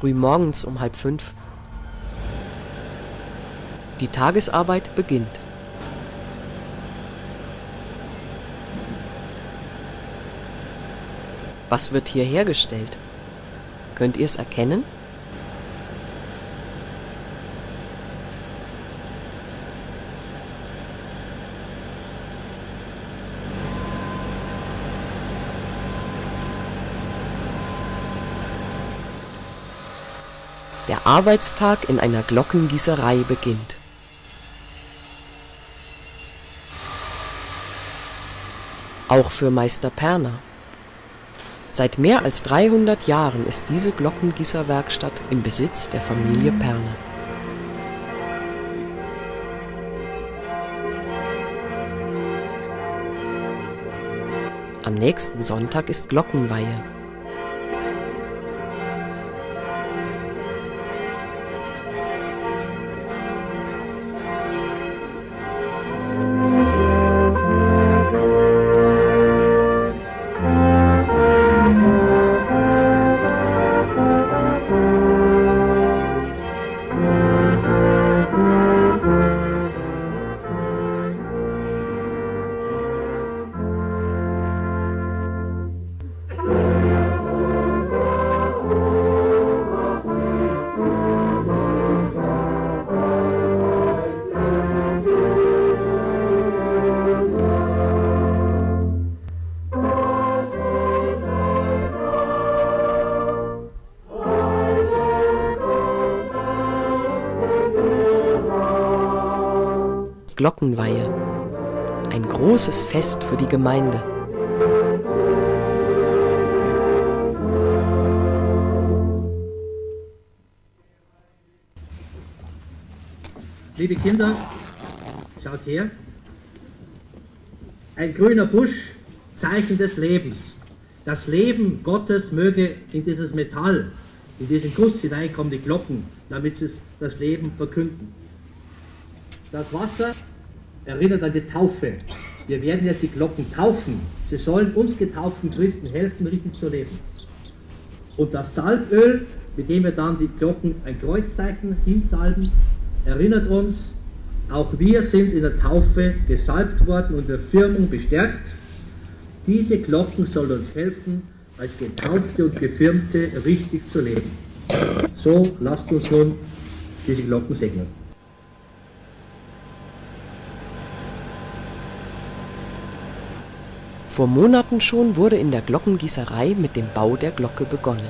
früh morgens um halb fünf. Die Tagesarbeit beginnt. Was wird hier hergestellt? Könnt ihr es erkennen? Der Arbeitstag in einer Glockengießerei beginnt. Auch für Meister Perner. Seit mehr als 300 Jahren ist diese Glockengießerwerkstatt im Besitz der Familie Perner. Am nächsten Sonntag ist Glockenweihe. Glockenweihe. Ein großes Fest für die Gemeinde. Liebe Kinder, schaut her. Ein grüner Busch, Zeichen des Lebens. Das Leben Gottes möge in dieses Metall, in diesen Guss hineinkommen, die Glocken, damit sie das Leben verkünden. Das Wasser erinnert an die Taufe. Wir werden jetzt die Glocken taufen. Sie sollen uns getauften Christen helfen, richtig zu leben. Und das Salböl, mit dem wir dann die Glocken ein Kreuzzeichen hinsalben, erinnert uns, auch wir sind in der Taufe gesalbt worden und der Firmung bestärkt. Diese Glocken sollen uns helfen, als Getaufte und Gefirmte richtig zu leben. So lasst uns nun diese Glocken segnen. Vor Monaten schon wurde in der Glockengießerei mit dem Bau der Glocke begonnen